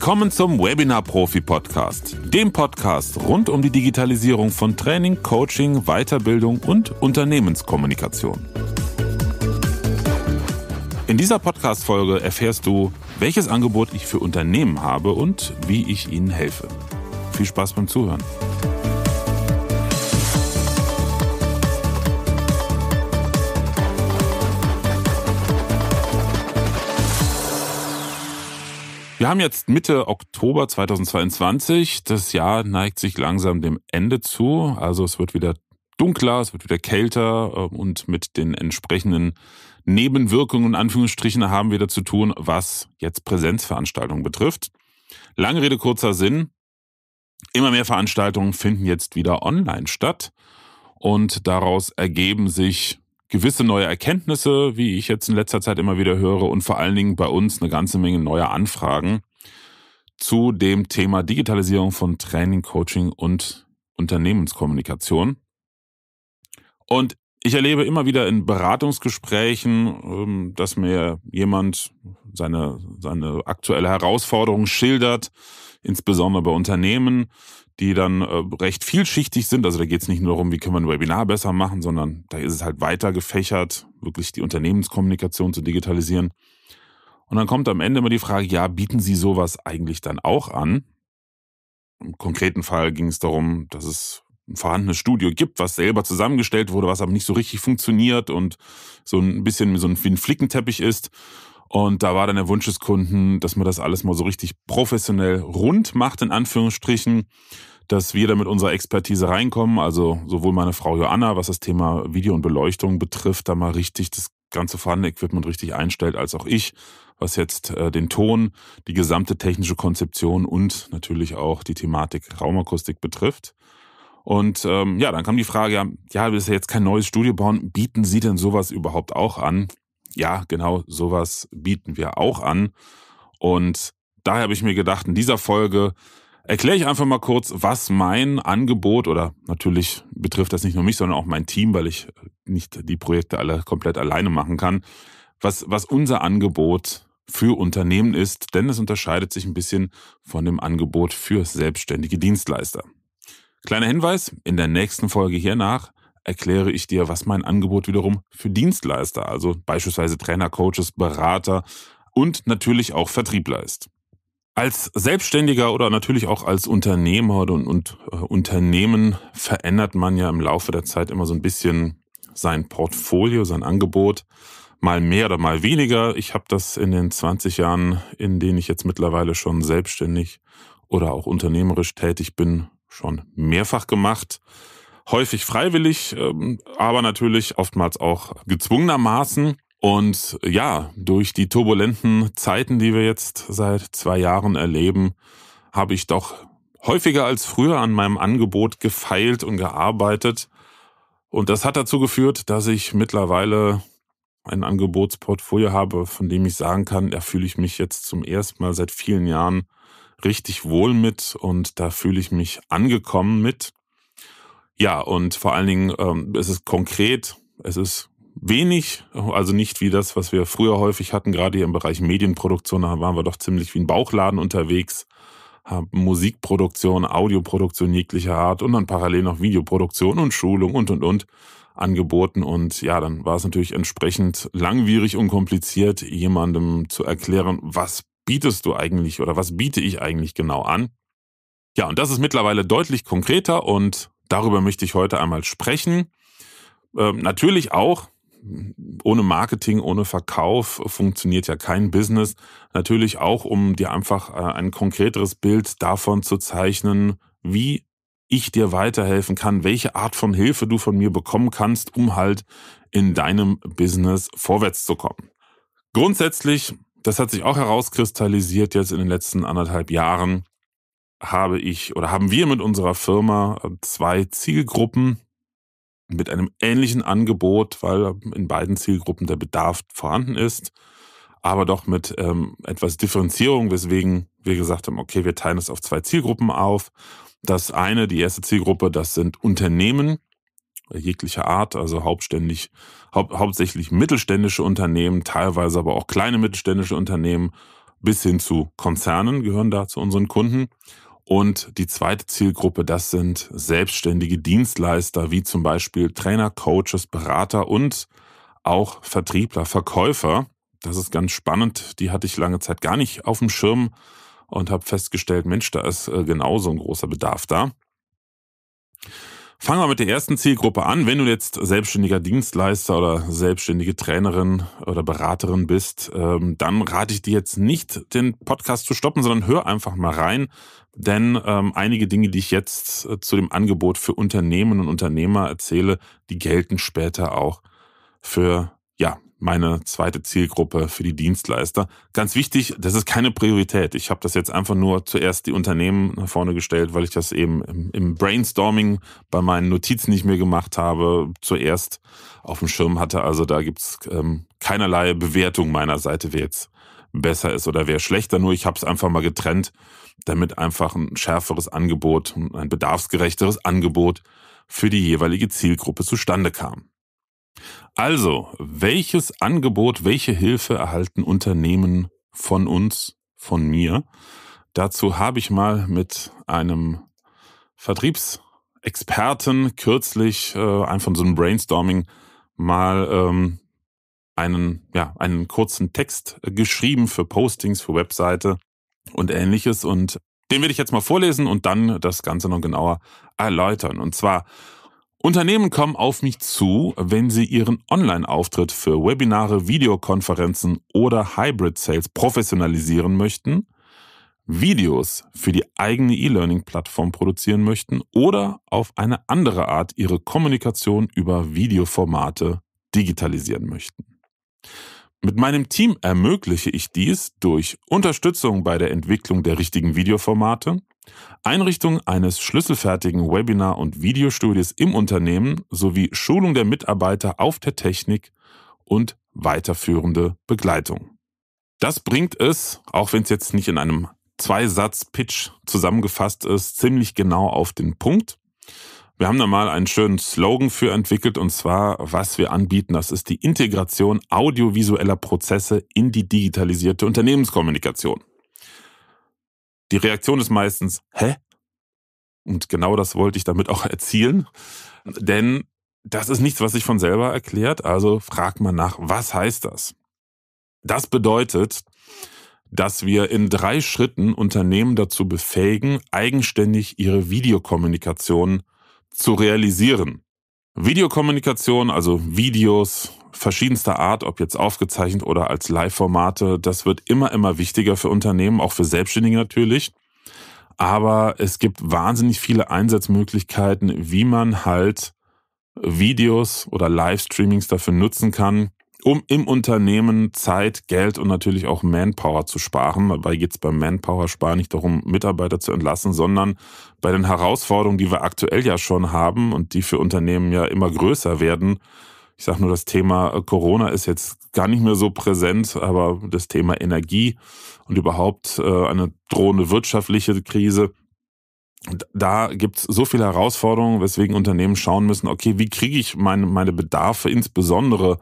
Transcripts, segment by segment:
Willkommen zum Webinar Profi Podcast, dem Podcast rund um die Digitalisierung von Training, Coaching, Weiterbildung und Unternehmenskommunikation. In dieser Podcast-Folge erfährst du, welches Angebot ich für Unternehmen habe und wie ich ihnen helfe. Viel Spaß beim Zuhören. Wir haben jetzt Mitte Oktober 2022. Das Jahr neigt sich langsam dem Ende zu. Also es wird wieder dunkler, es wird wieder kälter äh, und mit den entsprechenden Nebenwirkungen, in Anführungsstrichen, haben wir da zu tun, was jetzt Präsenzveranstaltungen betrifft. Lange Rede, kurzer Sinn. Immer mehr Veranstaltungen finden jetzt wieder online statt und daraus ergeben sich gewisse neue Erkenntnisse, wie ich jetzt in letzter Zeit immer wieder höre, und vor allen Dingen bei uns eine ganze Menge neuer Anfragen zu dem Thema Digitalisierung von Training, Coaching und Unternehmenskommunikation. Und ich erlebe immer wieder in Beratungsgesprächen, ähm, dass mir jemand seine, seine aktuelle Herausforderung schildert, insbesondere bei Unternehmen, die dann äh, recht vielschichtig sind. Also da geht es nicht nur darum, wie können wir ein Webinar besser machen, sondern da ist es halt weiter gefächert, wirklich die Unternehmenskommunikation zu digitalisieren. Und dann kommt am Ende immer die Frage, ja, bieten Sie sowas eigentlich dann auch an? Im konkreten Fall ging es darum, dass es ein vorhandenes Studio gibt, was selber zusammengestellt wurde, was aber nicht so richtig funktioniert und so ein bisschen so ein, wie ein Flickenteppich ist. Und da war dann der Wunsch des Kunden, dass man das alles mal so richtig professionell rund macht, in Anführungsstrichen, dass wir da mit unserer Expertise reinkommen. Also sowohl meine Frau Joanna, was das Thema Video und Beleuchtung betrifft, da mal richtig das ganze vorhandene Equipment richtig einstellt, als auch ich, was jetzt äh, den Ton, die gesamte technische Konzeption und natürlich auch die Thematik Raumakustik betrifft. Und ähm, ja, dann kam die Frage, ja, wir ist ja jetzt kein neues Studio bauen, bieten Sie denn sowas überhaupt auch an? Ja, genau, sowas bieten wir auch an. Und daher habe ich mir gedacht, in dieser Folge erkläre ich einfach mal kurz, was mein Angebot oder natürlich betrifft das nicht nur mich, sondern auch mein Team, weil ich nicht die Projekte alle komplett alleine machen kann, was, was unser Angebot für Unternehmen ist, denn es unterscheidet sich ein bisschen von dem Angebot für selbstständige Dienstleister. Kleiner Hinweis, in der nächsten Folge hiernach erkläre ich dir, was mein Angebot wiederum für Dienstleister, also beispielsweise Trainer, Coaches, Berater und natürlich auch Vertriebler ist. Als Selbstständiger oder natürlich auch als Unternehmer und, und äh, Unternehmen verändert man ja im Laufe der Zeit immer so ein bisschen sein Portfolio, sein Angebot, mal mehr oder mal weniger. Ich habe das in den 20 Jahren, in denen ich jetzt mittlerweile schon selbstständig oder auch unternehmerisch tätig bin, schon mehrfach gemacht. Häufig freiwillig, ähm, aber natürlich oftmals auch gezwungenermaßen. Und ja, durch die turbulenten Zeiten, die wir jetzt seit zwei Jahren erleben, habe ich doch häufiger als früher an meinem Angebot gefeilt und gearbeitet. Und das hat dazu geführt, dass ich mittlerweile ein Angebotsportfolio habe, von dem ich sagen kann, da fühle ich mich jetzt zum ersten Mal seit vielen Jahren richtig wohl mit und da fühle ich mich angekommen mit. Ja, und vor allen Dingen, ähm, es ist konkret, es ist wenig, also nicht wie das, was wir früher häufig hatten, gerade hier im Bereich Medienproduktion, da waren wir doch ziemlich wie ein Bauchladen unterwegs, haben Musikproduktion, Audioproduktion jeglicher Art und dann parallel noch Videoproduktion und Schulung und und und angeboten und ja, dann war es natürlich entsprechend langwierig und kompliziert, jemandem zu erklären, was bietest du eigentlich oder was biete ich eigentlich genau an. Ja, und das ist mittlerweile deutlich konkreter und darüber möchte ich heute einmal sprechen. Ähm, natürlich auch, ohne Marketing, ohne Verkauf funktioniert ja kein Business. Natürlich auch, um dir einfach äh, ein konkreteres Bild davon zu zeichnen, wie ich dir weiterhelfen kann, welche Art von Hilfe du von mir bekommen kannst, um halt in deinem Business vorwärts zu kommen. Grundsätzlich, das hat sich auch herauskristallisiert jetzt in den letzten anderthalb Jahren, habe ich oder haben wir mit unserer Firma zwei Zielgruppen mit einem ähnlichen Angebot, weil in beiden Zielgruppen der Bedarf vorhanden ist, aber doch mit ähm, etwas Differenzierung, weswegen wir gesagt haben, okay, wir teilen es auf zwei Zielgruppen auf das eine, die erste Zielgruppe, das sind Unternehmen jeglicher Art, also hauptständig, hau hauptsächlich mittelständische Unternehmen, teilweise aber auch kleine mittelständische Unternehmen, bis hin zu Konzernen gehören da zu unseren Kunden. Und die zweite Zielgruppe, das sind selbstständige Dienstleister wie zum Beispiel Trainer, Coaches, Berater und auch Vertriebler, Verkäufer. Das ist ganz spannend. Die hatte ich lange Zeit gar nicht auf dem Schirm und habe festgestellt, Mensch, da ist äh, genauso ein großer Bedarf da. Fangen wir mit der ersten Zielgruppe an. Wenn du jetzt selbstständiger Dienstleister oder selbstständige Trainerin oder Beraterin bist, ähm, dann rate ich dir jetzt nicht, den Podcast zu stoppen, sondern hör einfach mal rein. Denn ähm, einige Dinge, die ich jetzt äh, zu dem Angebot für Unternehmen und Unternehmer erzähle, die gelten später auch für ja, meine zweite Zielgruppe für die Dienstleister. Ganz wichtig, das ist keine Priorität. Ich habe das jetzt einfach nur zuerst die Unternehmen nach vorne gestellt, weil ich das eben im, Brainstorming bei meinen Notizen nicht mehr gemacht habe, zuerst auf dem Schirm hatte. Also da gibt's ähm, keinerlei Bewertung meiner Seite, wer jetzt besser ist oder wer schlechter. Nur ich habe es einfach mal getrennt, damit einfach ein schärferes Angebot, ein bedarfsgerechteres Angebot für die jeweilige Zielgruppe zustande kam. Also, welches Angebot, welche Hilfe erhalten Unternehmen von uns, von mir? Dazu habe ich mal mit einem Vertriebsexperten kürzlich äh, einfach so einem Brainstorming mal ähm, einen, ja, einen kurzen Text geschrieben für Postings, für Webseite und ähnliches. Und den werde ich jetzt mal vorlesen und dann das Ganze noch genauer erläutern. Und zwar Unternehmen kommen auf mich zu, wenn sie ihren Online-Auftritt für Webinare, Videokonferenzen oder Hybrid-Sales professionalisieren möchten, Videos für die eigene E-Learning-Plattform produzieren möchten oder auf eine andere Art ihre Kommunikation über Videoformate digitalisieren möchten. Mit meinem Team ermögliche ich dies durch Unterstützung bei der Entwicklung der richtigen Videoformate, Einrichtung eines schlüsselfertigen Webinar- und Videostudios im Unternehmen sowie Schulung der Mitarbeiter auf der Technik und weiterführende Begleitung. Das bringt es, auch wenn es jetzt nicht in einem Zweisatz-Pitch zusammengefasst ist, ziemlich genau auf den Punkt. Wir haben da mal einen schönen Slogan für entwickelt und zwar, was wir anbieten, das ist die Integration audiovisueller Prozesse in die digitalisierte Unternehmenskommunikation. Die Reaktion ist meistens, hä? Und genau das wollte ich damit auch erzielen. Denn das ist nichts, was sich von selber erklärt. Also fragt man nach, was heißt das? Das bedeutet, dass wir in drei Schritten Unternehmen dazu befähigen, eigenständig ihre Videokommunikation zu realisieren. Videokommunikation, also Videos verschiedenster Art, ob jetzt aufgezeichnet oder als Live-Formate, das wird immer, immer wichtiger für Unternehmen, auch für Selbstständige natürlich. Aber es gibt wahnsinnig viele Einsatzmöglichkeiten, wie man halt Videos oder Livestreamings dafür nutzen kann, um im Unternehmen Zeit, Geld und natürlich auch Manpower zu sparen. Dabei geht es beim Manpower-Sparen nicht darum, Mitarbeiter zu entlassen, sondern bei den Herausforderungen, die wir aktuell ja schon haben und die für Unternehmen ja immer größer werden. Ich sage nur, das Thema Corona ist jetzt gar nicht mehr so präsent, aber das Thema Energie und überhaupt äh, eine drohende wirtschaftliche Krise, da gibt es so viele Herausforderungen, weswegen Unternehmen schauen müssen, okay, wie kriege ich meine, meine Bedarfe insbesondere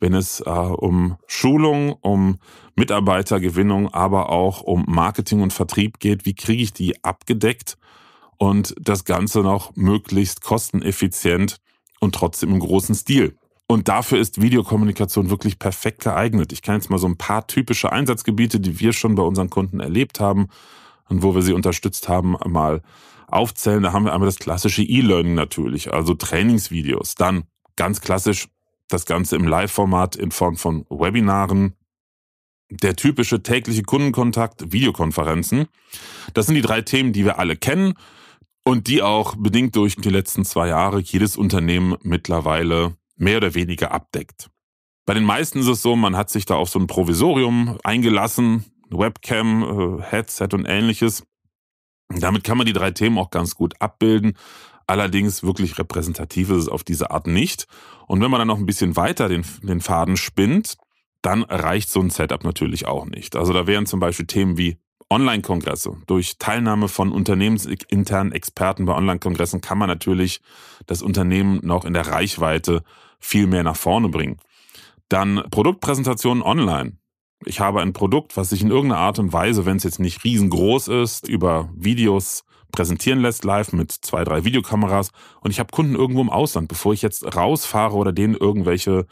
wenn es äh, um Schulung, um Mitarbeitergewinnung, aber auch um Marketing und Vertrieb geht. Wie kriege ich die abgedeckt und das Ganze noch möglichst kosteneffizient und trotzdem im großen Stil? Und dafür ist Videokommunikation wirklich perfekt geeignet. Ich kann jetzt mal so ein paar typische Einsatzgebiete, die wir schon bei unseren Kunden erlebt haben und wo wir sie unterstützt haben, mal aufzählen. Da haben wir einmal das klassische E-Learning natürlich, also Trainingsvideos. Dann ganz klassisch das Ganze im Live-Format in Form von Webinaren, der typische tägliche Kundenkontakt, Videokonferenzen. Das sind die drei Themen, die wir alle kennen und die auch bedingt durch die letzten zwei Jahre jedes Unternehmen mittlerweile mehr oder weniger abdeckt. Bei den meisten ist es so, man hat sich da auf so ein Provisorium eingelassen, Webcam, äh, Headset und ähnliches. Damit kann man die drei Themen auch ganz gut abbilden. Allerdings wirklich repräsentativ ist es auf diese Art nicht. Und wenn man dann noch ein bisschen weiter den, den Faden spinnt, dann reicht so ein Setup natürlich auch nicht. Also da wären zum Beispiel Themen wie Online-Kongresse. Durch Teilnahme von unternehmensinternen Experten bei Online-Kongressen kann man natürlich das Unternehmen noch in der Reichweite viel mehr nach vorne bringen. Dann Produktpräsentationen online. ich habe ein Produkt, was sich in irgendeiner Art und Weise, wenn es jetzt nicht riesengroß ist, über Videos präsentieren lässt, live mit zwei, drei Videokameras. Und ich habe Kunden irgendwo im Ausland, bevor ich jetzt rausfahre oder denen irgendwelche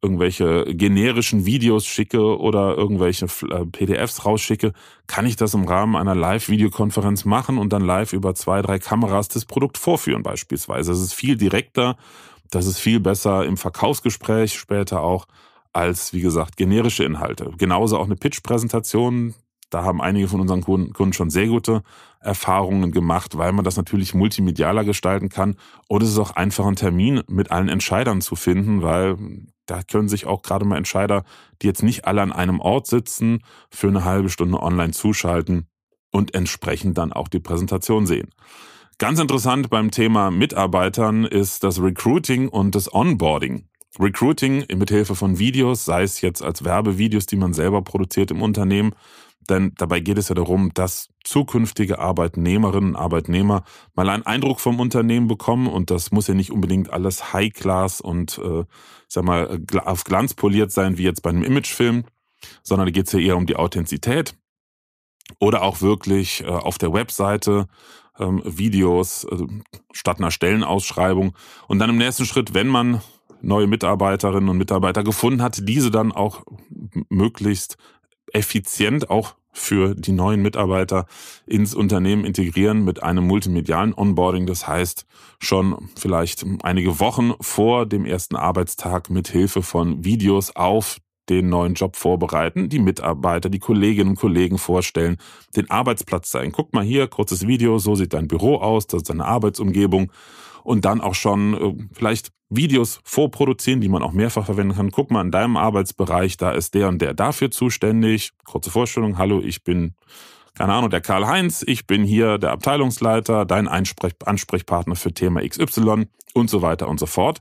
irgendwelche generischen Videos schicke oder irgendwelche äh, PDFs rausschicke, kann ich das im Rahmen einer Live-Videokonferenz machen und dann live über zwei, drei Kameras das Produkt vorführen beispielsweise. Das ist viel direkter, das ist viel besser im Verkaufsgespräch später auch als, wie gesagt, generische Inhalte. Genauso auch eine Pitch-Präsentation. Da haben einige von unseren Kunden schon sehr gute Erfahrungen gemacht, weil man das natürlich multimedialer gestalten kann. Und es ist auch einfach ein Termin mit allen Entscheidern zu finden, weil da können sich auch gerade mal Entscheider, die jetzt nicht alle an einem Ort sitzen, für eine halbe Stunde online zuschalten und entsprechend dann auch die Präsentation sehen. Ganz interessant beim Thema Mitarbeitern ist das Recruiting und das Onboarding. Recruiting mit Hilfe von Videos, sei es jetzt als Werbevideos, die man selber produziert im Unternehmen, denn dabei geht es ja darum, dass zukünftige Arbeitnehmerinnen und Arbeitnehmer mal einen Eindruck vom Unternehmen bekommen und das muss ja nicht unbedingt alles High-Class und äh, sag mal auf Glanz poliert sein wie jetzt bei einem Imagefilm, sondern da geht es ja eher um die Authentizität oder auch wirklich äh, auf der Webseite ähm, Videos äh, statt einer Stellenausschreibung und dann im nächsten Schritt, wenn man neue Mitarbeiterinnen und Mitarbeiter gefunden hat, diese dann auch möglichst effizient auch für die neuen Mitarbeiter ins Unternehmen integrieren mit einem multimedialen Onboarding. Das heißt, schon vielleicht einige Wochen vor dem ersten Arbeitstag mit Hilfe von Videos auf den neuen Job vorbereiten, die Mitarbeiter, die Kolleginnen und Kollegen vorstellen, den Arbeitsplatz zeigen. Guck mal hier, kurzes Video, so sieht dein Büro aus, das ist deine Arbeitsumgebung und dann auch schon äh, vielleicht Videos vorproduzieren, die man auch mehrfach verwenden kann. Guck mal, in deinem Arbeitsbereich, da ist der und der dafür zuständig. Kurze Vorstellung, hallo, ich bin, keine Ahnung, der Karl-Heinz, ich bin hier der Abteilungsleiter, dein Einsprech Ansprechpartner für Thema XY und so weiter und so fort.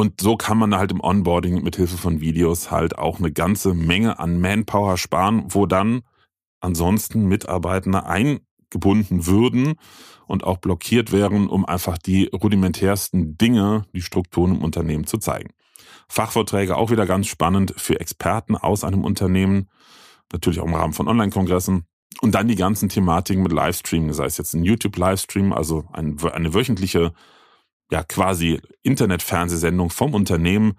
Und so kann man halt im Onboarding mit Hilfe von Videos halt auch eine ganze Menge an Manpower sparen, wo dann ansonsten Mitarbeiter eingebunden würden und auch blockiert wären, um einfach die rudimentärsten Dinge, die Strukturen im Unternehmen zu zeigen. Fachvorträge auch wieder ganz spannend für Experten aus einem Unternehmen, natürlich auch im Rahmen von Online-Kongressen. Und dann die ganzen Thematiken mit Livestreaming, sei es jetzt ein YouTube-Livestream, also eine wöchentliche, ja quasi Internet-Fernsehsendung vom Unternehmen,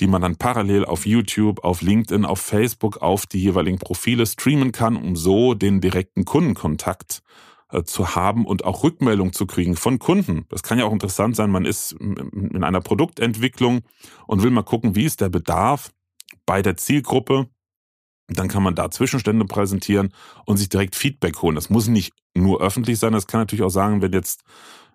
die man dann parallel auf YouTube, auf LinkedIn, auf Facebook, auf die jeweiligen Profile streamen kann, um so den direkten Kundenkontakt äh, zu haben und auch Rückmeldung zu kriegen von Kunden. Das kann ja auch interessant sein. Man ist in einer Produktentwicklung und will mal gucken, wie ist der Bedarf bei der Zielgruppe. Dann kann man da Zwischenstände präsentieren und sich direkt Feedback holen. Das muss nicht nur öffentlich sein. Das kann natürlich auch sagen, wenn jetzt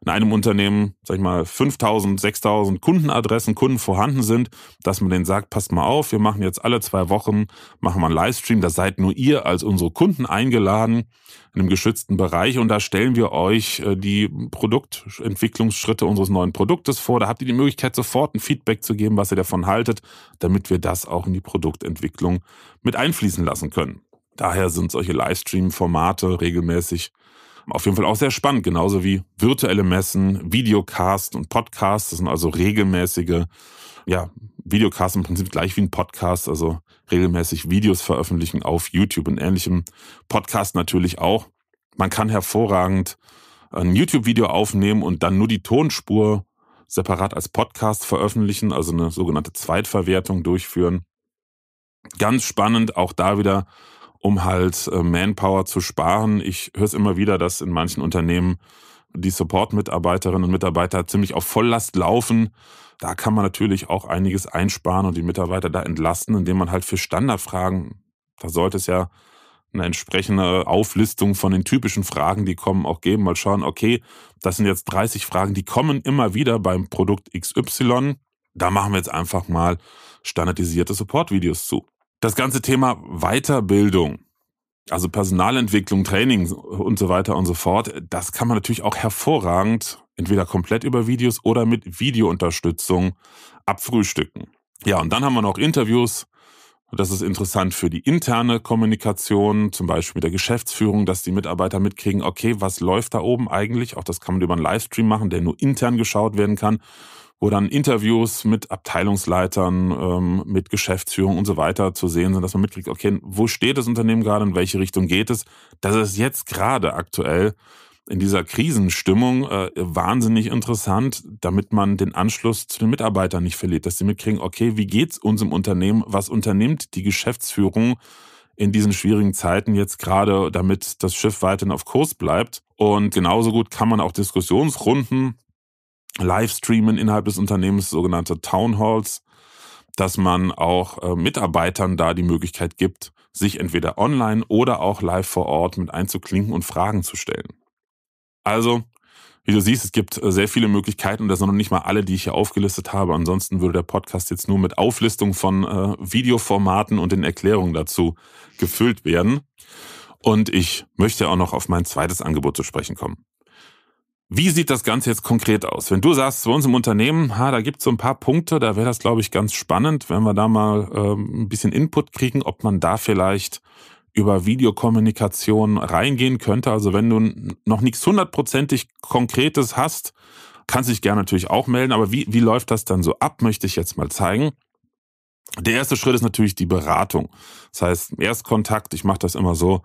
in einem Unternehmen, sag ich mal, 5000, 6000 Kundenadressen, Kunden vorhanden sind, dass man denen sagt, passt mal auf, wir machen jetzt alle zwei Wochen, machen wir einen Livestream, da seid nur ihr als unsere Kunden eingeladen in einem geschützten Bereich und da stellen wir euch äh, die Produktentwicklungsschritte unseres neuen Produktes vor. Da habt ihr die Möglichkeit, sofort ein Feedback zu geben, was ihr davon haltet, damit wir das auch in die Produktentwicklung mit einfließen lassen können. Daher sind solche Livestream-Formate regelmäßig auf jeden Fall auch sehr spannend, genauso wie virtuelle Messen, Videocast und Podcast. Das sind also regelmäßige, ja, Videocast im Prinzip gleich wie ein Podcast, also regelmäßig Videos veröffentlichen auf YouTube und ähnlichem. Podcast natürlich auch. Man kann hervorragend ein YouTube-Video aufnehmen und dann nur die Tonspur separat als Podcast veröffentlichen, also eine sogenannte Zweitverwertung durchführen. Ganz spannend, auch da wieder um halt äh, Manpower zu sparen. Ich höre es immer wieder, dass in manchen Unternehmen die Support-Mitarbeiterinnen und Mitarbeiter ziemlich auf Volllast laufen. Da kann man natürlich auch einiges einsparen und die Mitarbeiter da entlasten, indem man halt für Standardfragen, da sollte es ja eine entsprechende Auflistung von den typischen Fragen, die kommen, auch geben. Mal schauen, okay, das sind jetzt 30 Fragen, die kommen immer wieder beim Produkt XY. Da machen wir jetzt einfach mal standardisierte Support-Videos zu. Das ganze Thema Weiterbildung, also Personalentwicklung, Training und so weiter und so fort, das kann man natürlich auch hervorragend entweder komplett über Videos oder mit Videounterstützung abfrühstücken. Ja, und dann haben wir noch Interviews. Das ist interessant für die interne Kommunikation, zum Beispiel mit der Geschäftsführung, dass die Mitarbeiter mitkriegen, okay, was läuft da oben eigentlich? Auch das kann man über einen Livestream machen, der nur intern geschaut werden kann. Wo dann Interviews mit Abteilungsleitern, ähm, mit Geschäftsführung und so weiter zu sehen sind, dass man mitkriegt, okay, wo steht das Unternehmen gerade, in welche Richtung geht es. Das ist jetzt gerade aktuell in dieser Krisenstimmung äh, wahnsinnig interessant, damit man den Anschluss zu den Mitarbeitern nicht verliert, dass sie mitkriegen, okay, wie geht's uns im Unternehmen, was unternimmt die Geschäftsführung in diesen schwierigen Zeiten jetzt gerade, damit das Schiff weiterhin auf Kurs bleibt. Und genauso gut kann man auch Diskussionsrunden Livestreamen innerhalb des Unternehmens, sogenannte Town Halls, dass man auch äh, Mitarbeitern da die Möglichkeit gibt, sich entweder online oder auch live vor Ort mit einzuklinken und Fragen zu stellen. Also, wie du siehst, es gibt äh, sehr viele Möglichkeiten und das sind noch nicht mal alle, die ich hier aufgelistet habe. Ansonsten würde der Podcast jetzt nur mit Auflistung von äh, Videoformaten und den Erklärungen dazu gefüllt werden. Und ich möchte auch noch auf mein zweites Angebot zu sprechen kommen. Wie sieht das Ganze jetzt konkret aus? Wenn du sagst, bei uns im Unternehmen, ha, da gibt es so ein paar Punkte, da wäre das, glaube ich, ganz spannend, wenn wir da mal ähm, ein bisschen Input kriegen, ob man da vielleicht über Videokommunikation reingehen könnte. Also wenn du noch nichts hundertprozentig Konkretes hast, kannst dich gerne natürlich auch melden. Aber wie, wie läuft das dann so ab, möchte ich jetzt mal zeigen. Der erste Schritt ist natürlich die Beratung. Das heißt, Erstkontakt, ich mache das immer so,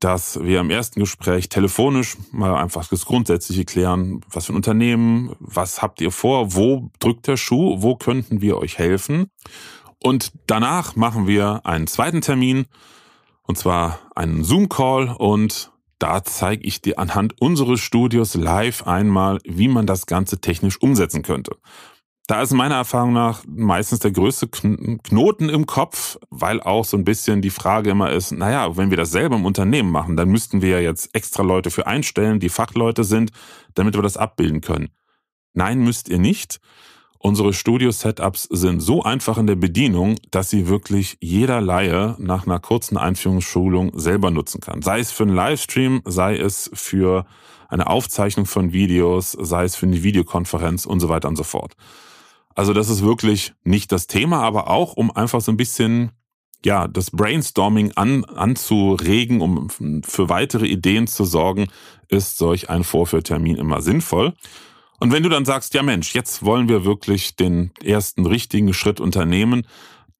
dass wir im ersten Gespräch telefonisch mal einfach das Grundsätzliche klären, was für ein Unternehmen, was habt ihr vor, wo drückt der Schuh, wo könnten wir euch helfen. Und danach machen wir einen zweiten Termin, und zwar einen Zoom-Call und da zeige ich dir anhand unseres Studios live einmal, wie man das Ganze technisch umsetzen könnte. Da ist meiner Erfahrung nach meistens der größte Knoten im Kopf, weil auch so ein bisschen die Frage immer ist, naja, wenn wir das selber im Unternehmen machen, dann müssten wir ja jetzt extra Leute für einstellen, die Fachleute sind, damit wir das abbilden können. Nein, müsst ihr nicht. Unsere Studio-Setups sind so einfach in der Bedienung, dass sie wirklich jeder Laie nach einer kurzen Einführungsschulung selber nutzen kann. Sei es für einen Livestream, sei es für eine Aufzeichnung von Videos, sei es für eine Videokonferenz und so weiter und so fort. Also das ist wirklich nicht das Thema, aber auch um einfach so ein bisschen ja, das Brainstorming an, anzuregen, um für weitere Ideen zu sorgen, ist solch ein Vorführtermin immer sinnvoll. Und wenn du dann sagst, ja Mensch, jetzt wollen wir wirklich den ersten richtigen Schritt unternehmen,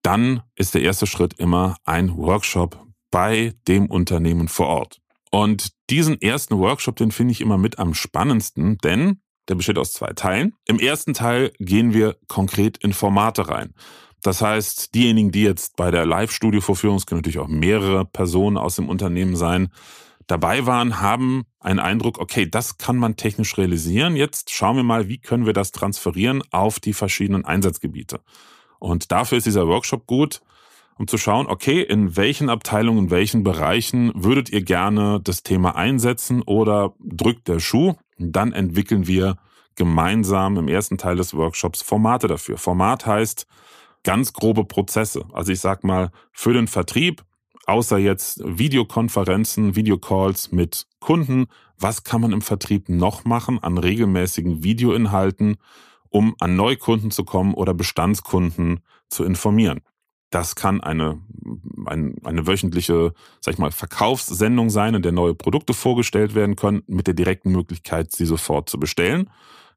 dann ist der erste Schritt immer ein Workshop bei dem Unternehmen vor Ort. Und diesen ersten Workshop, den finde ich immer mit am spannendsten, denn der besteht aus zwei Teilen. Im ersten Teil gehen wir konkret in Formate rein. Das heißt, diejenigen, die jetzt bei der Live-Studio-Vorführung, es können natürlich auch mehrere Personen aus dem Unternehmen sein, dabei waren, haben einen Eindruck, okay, das kann man technisch realisieren. Jetzt schauen wir mal, wie können wir das transferieren auf die verschiedenen Einsatzgebiete. Und dafür ist dieser Workshop gut, um zu schauen, okay, in welchen Abteilungen, in welchen Bereichen würdet ihr gerne das Thema einsetzen oder drückt der Schuh? Dann entwickeln wir gemeinsam im ersten Teil des Workshops Formate dafür. Format heißt ganz grobe Prozesse. Also ich sag mal, für den Vertrieb, außer jetzt Videokonferenzen, Videocalls mit Kunden, was kann man im Vertrieb noch machen an regelmäßigen Videoinhalten, um an Neukunden zu kommen oder Bestandskunden zu informieren. Das kann eine, eine, eine wöchentliche, sag ich mal, Verkaufssendung sein, in der neue Produkte vorgestellt werden können, mit der direkten Möglichkeit, sie sofort zu bestellen.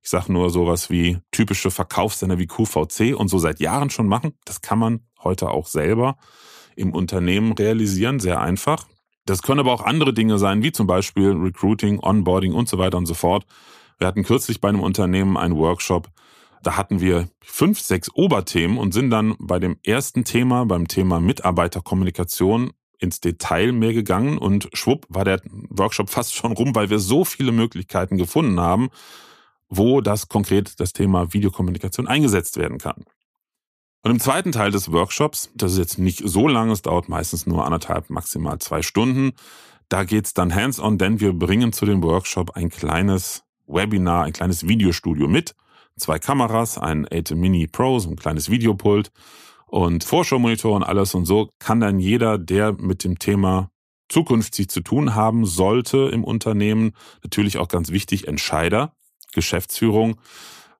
Ich sage nur sowas wie typische Verkaufssender wie QVC und so seit Jahren schon machen. Das kann man heute auch selber im Unternehmen realisieren, sehr einfach. Das können aber auch andere Dinge sein, wie zum Beispiel Recruiting, Onboarding und so weiter und so fort. Wir hatten kürzlich bei einem Unternehmen einen Workshop, da hatten wir fünf, sechs Oberthemen und sind dann bei dem ersten Thema, beim Thema Mitarbeiterkommunikation, ins Detail mehr gegangen und schwupp war der Workshop fast schon rum, weil wir so viele Möglichkeiten gefunden haben, wo das konkret das Thema Videokommunikation eingesetzt werden kann. Und im zweiten Teil des Workshops, das ist jetzt nicht so lang, es dauert meistens nur anderthalb, maximal zwei Stunden, da geht's dann hands-on, denn wir bringen zu dem Workshop ein kleines Webinar, ein kleines Videostudio mit, zwei Kameras, ein 8 Mini Pro, so ein kleines Videopult und Vorschau-Monitor und alles und so kann dann jeder, der mit dem Thema zukünftig zu tun haben sollte im Unternehmen, natürlich auch ganz wichtig, Entscheider, Geschäftsführung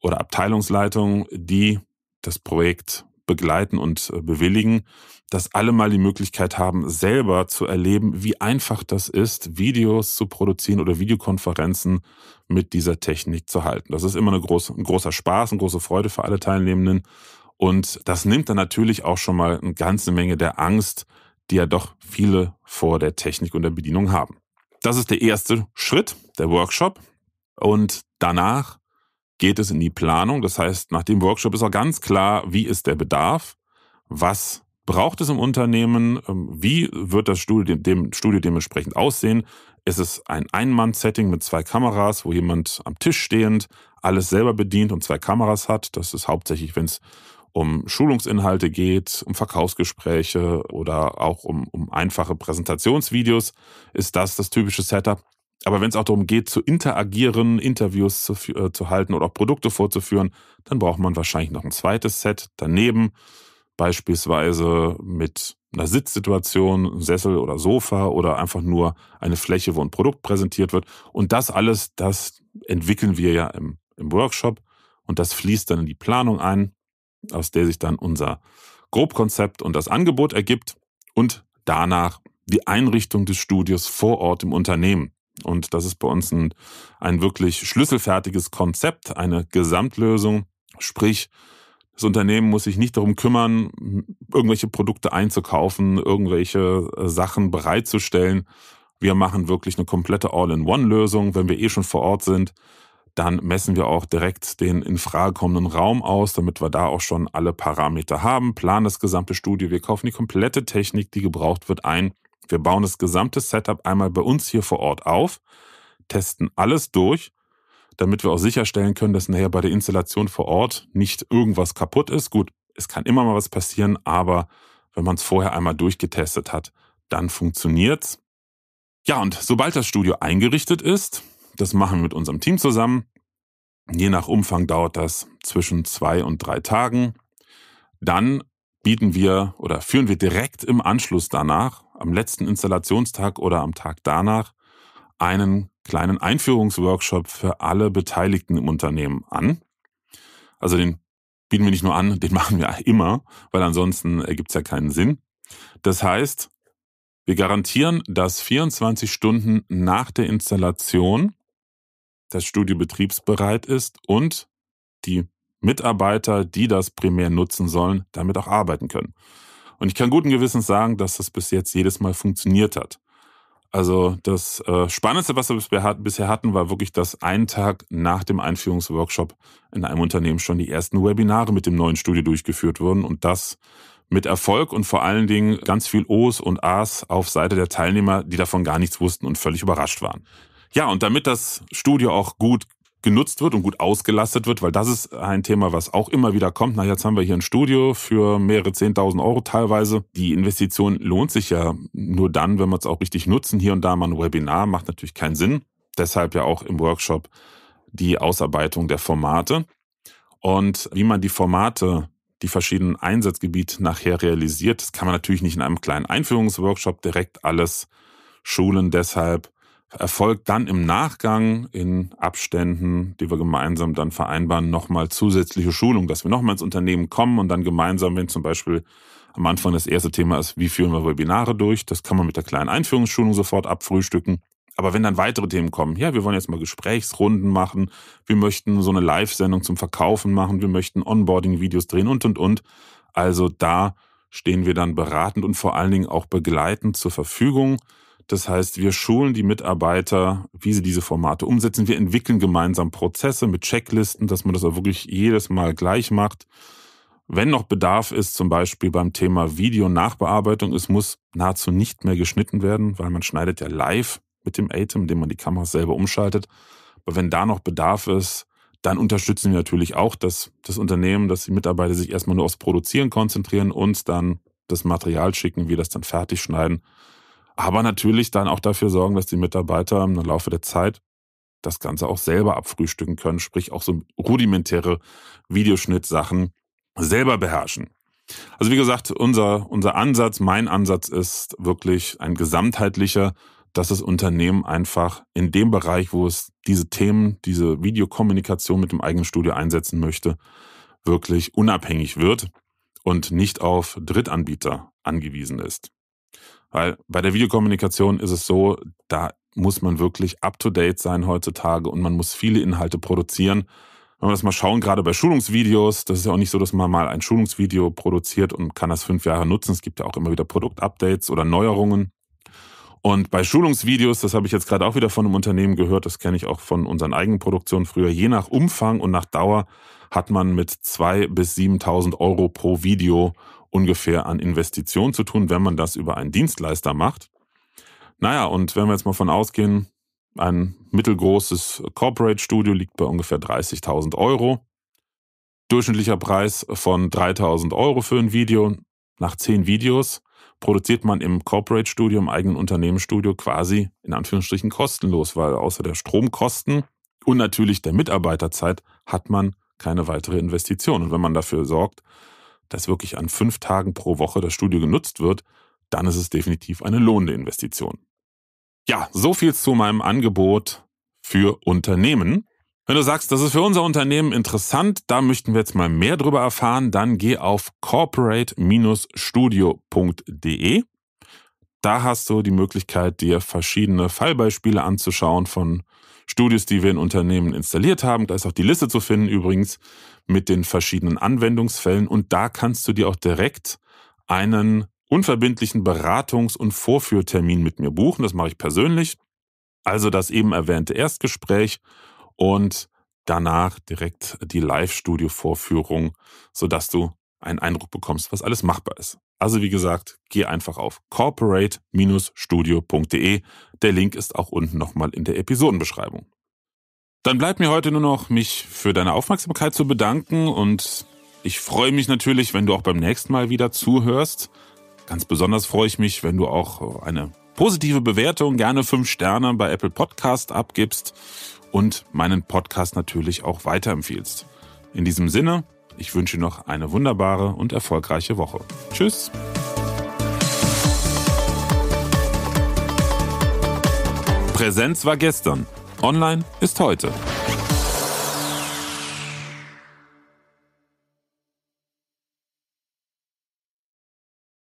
oder Abteilungsleitung, die das Projekt begleiten und äh, bewilligen, dass alle mal die Möglichkeit haben, selber zu erleben, wie einfach das ist, Videos zu produzieren oder Videokonferenzen mit dieser Technik zu halten. Das ist immer eine große, ein großer Spaß, eine große Freude für alle Teilnehmenden. Und das nimmt dann natürlich auch schon mal eine ganze Menge der Angst, die ja doch viele vor der Technik und der Bedienung haben. Das ist der erste Schritt, der Workshop. Und danach geht es in die Planung. Das heißt, nach dem Workshop ist auch ganz klar, wie ist der Bedarf, was braucht es im Unternehmen, ähm, wie wird das Studio, dem Studio dementsprechend aussehen. Ist es ein Ein-Mann-Setting mit zwei Kameras, wo jemand am Tisch stehend alles selber bedient und zwei Kameras hat. Das ist hauptsächlich, wenn es um Schulungsinhalte geht, um Verkaufsgespräche oder auch um, um einfache Präsentationsvideos, ist das das typische Setup. Aber wenn es auch darum geht, zu interagieren, Interviews zu, äh, zu halten oder auch Produkte vorzuführen, dann braucht man wahrscheinlich noch ein zweites Set daneben, beispielsweise mit einer Sitzsituation, Sessel oder Sofa oder einfach nur eine Fläche, wo ein Produkt präsentiert wird. Und das alles, das entwickeln wir ja im, im Workshop und das fließt dann in die Planung ein aus der sich dann unser Grobkonzept und das Angebot ergibt und danach die Einrichtung des Studios vor Ort im Unternehmen. Und das ist bei uns ein, ein wirklich schlüsselfertiges Konzept, eine Gesamtlösung. Sprich, das Unternehmen muss sich nicht darum kümmern, irgendwelche Produkte einzukaufen, irgendwelche äh, Sachen bereitzustellen. Wir machen wirklich eine komplette All-in-One-Lösung, wenn wir eh schon vor Ort sind dann messen wir auch direkt den in Frage kommenden Raum aus, damit wir da auch schon alle Parameter haben, planen das gesamte Studio, wir kaufen die komplette Technik, die gebraucht wird, ein. Wir bauen das gesamte Setup einmal bei uns hier vor Ort auf, testen alles durch, damit wir auch sicherstellen können, dass nachher bei der Installation vor Ort nicht irgendwas kaputt ist. Gut, es kann immer mal was passieren, aber wenn man es vorher einmal durchgetestet hat, dann funktioniert's. Ja, und sobald das Studio eingerichtet ist, das machen wir mit unserem Team zusammen. Je nach Umfang dauert das zwischen zwei und drei Tagen. Dann bieten wir oder führen wir direkt im Anschluss danach, am letzten Installationstag oder am Tag danach, einen kleinen Einführungsworkshop für alle Beteiligten im Unternehmen an. Also den bieten wir nicht nur an, den machen wir immer, weil ansonsten ergibt es ja keinen Sinn. Das heißt, wir garantieren, dass 24 Stunden nach der Installation das Studio betriebsbereit ist und die Mitarbeiter, die das primär nutzen sollen, damit auch arbeiten können. Und ich kann guten Gewissens sagen, dass das bis jetzt jedes Mal funktioniert hat. Also das äh, Spannendste, was wir bisher hatten, war wirklich, dass einen Tag nach dem Einführungsworkshop in einem Unternehmen schon die ersten Webinare mit dem neuen Studio durchgeführt wurden und das mit Erfolg und vor allen Dingen ganz viel O's und A's auf Seite der Teilnehmer, die davon gar nichts wussten und völlig überrascht waren. Ja, und damit das Studio auch gut genutzt wird und gut ausgelastet wird, weil das ist ein Thema, was auch immer wieder kommt. Na, jetzt haben wir hier ein Studio für mehrere Zehntausend Euro teilweise. Die Investition lohnt sich ja nur dann, wenn wir es auch richtig nutzen. Hier und da mal ein Webinar macht natürlich keinen Sinn. Deshalb ja auch im Workshop die Ausarbeitung der Formate. Und wie man die Formate, die verschiedenen Einsatzgebiete nachher realisiert, das kann man natürlich nicht in einem kleinen Einführungsworkshop direkt alles schulen. Deshalb erfolgt dann im Nachgang in Abständen, die wir gemeinsam dann vereinbaren, nochmal zusätzliche Schulung, dass wir nochmal ins Unternehmen kommen und dann gemeinsam, wenn zum Beispiel am Anfang das erste Thema ist, wie führen wir Webinare durch, das kann man mit der kleinen Einführungsschulung sofort abfrühstücken. Aber wenn dann weitere Themen kommen, ja, wir wollen jetzt mal Gesprächsrunden machen, wir möchten so eine Live-Sendung zum Verkaufen machen, wir möchten Onboarding-Videos drehen und, und, und. Also da stehen wir dann beratend und vor allen Dingen auch begleitend zur Verfügung. Das heißt, wir schulen die Mitarbeiter, wie sie diese Formate umsetzen. Wir entwickeln gemeinsam Prozesse mit Checklisten, dass man das auch wirklich jedes Mal gleich macht. Wenn noch Bedarf ist, zum Beispiel beim Thema Video-Nachbearbeitung, es muss nahezu nicht mehr geschnitten werden, weil man schneidet ja live mit dem Atem, indem man die Kamera selber umschaltet. Aber wenn da noch Bedarf ist, dann unterstützen wir natürlich auch das, das Unternehmen, dass die Mitarbeiter sich erstmal nur aufs Produzieren konzentrieren, uns dann das Material schicken, wir das dann fertig schneiden aber natürlich dann auch dafür sorgen, dass die Mitarbeiter im Laufe der Zeit das Ganze auch selber abfrühstücken können, sprich auch so rudimentäre Videoschnittsachen selber beherrschen. Also wie gesagt, unser, unser Ansatz, mein Ansatz ist wirklich ein gesamtheitlicher, dass das Unternehmen einfach in dem Bereich, wo es diese Themen, diese Videokommunikation mit dem eigenen Studio einsetzen möchte, wirklich unabhängig wird und nicht auf Drittanbieter angewiesen ist. Weil bei der Videokommunikation ist es so, da muss man wirklich up-to-date sein heutzutage und man muss viele Inhalte produzieren. Wenn wir das mal schauen, gerade bei Schulungsvideos, das ist ja auch nicht so, dass man mal ein Schulungsvideo produziert und kann das fünf Jahre nutzen. Es gibt ja auch immer wieder Produktupdates oder Neuerungen. Und bei Schulungsvideos, das habe ich jetzt gerade auch wieder von einem Unternehmen gehört, das kenne ich auch von unseren eigenen Produktionen früher, je nach Umfang und nach Dauer hat man mit zwei bis 7.000 Euro pro Video ungefähr an Investitionen zu tun, wenn man das über einen Dienstleister macht. Naja, und wenn wir jetzt mal von ausgehen, ein mittelgroßes Corporate Studio liegt bei ungefähr 30.000 Euro. Durchschnittlicher Preis von 3.000 Euro für ein Video. Nach 10 Videos produziert man im Corporate Studio, im eigenen Unternehmensstudio quasi in Anführungsstrichen kostenlos, weil außer der Stromkosten und natürlich der Mitarbeiterzeit hat man keine weitere Investition. Und wenn man dafür sorgt, dass wirklich an fünf Tagen pro Woche das Studio genutzt wird, dann ist es definitiv eine lohnende Investition. Ja, so viel zu meinem Angebot für Unternehmen. Wenn du sagst, das ist für unser Unternehmen interessant, da möchten wir jetzt mal mehr drüber erfahren, dann geh auf corporate-studio.de. Da hast du die Möglichkeit, dir verschiedene Fallbeispiele anzuschauen von Studios, die wir in Unternehmen installiert haben. Da ist auch die Liste zu finden übrigens mit den verschiedenen Anwendungsfällen und da kannst du dir auch direkt einen unverbindlichen Beratungs- und Vorführtermin mit mir buchen. Das mache ich persönlich. Also das eben erwähnte Erstgespräch und danach direkt die Live-Studio-Vorführung, sodass du einen Eindruck bekommst, was alles machbar ist. Also wie gesagt, geh einfach auf corporate-studio.de. Der Link ist auch unten nochmal in der Episodenbeschreibung. Dann bleibt mir heute nur noch, mich für deine Aufmerksamkeit zu bedanken und ich freue mich natürlich, wenn du auch beim nächsten Mal wieder zuhörst. Ganz besonders freue ich mich, wenn du auch eine positive Bewertung, gerne fünf Sterne bei Apple Podcast abgibst und meinen Podcast natürlich auch weiterempfiehlst. In diesem Sinne, ich wünsche noch eine wunderbare und erfolgreiche Woche. Tschüss. Präsenz war gestern. Online ist heute.